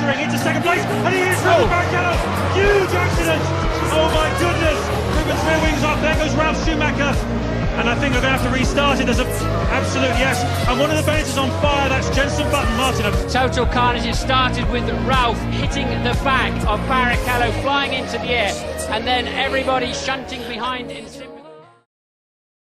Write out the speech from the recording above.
entering into second place, and he hits Rubens Barrichello. Huge accident. Oh my goodness. Rubens rear wings off. There goes Ralf Schumacher. And I think we're going to have to restart it. There's an absolute yes. And one of the Bennett's is on fire. That's Jenson Button, Martin. Total carnage. It started with Ralf hitting the back of Barrichello, flying into the air, and then everybody shunting behind in.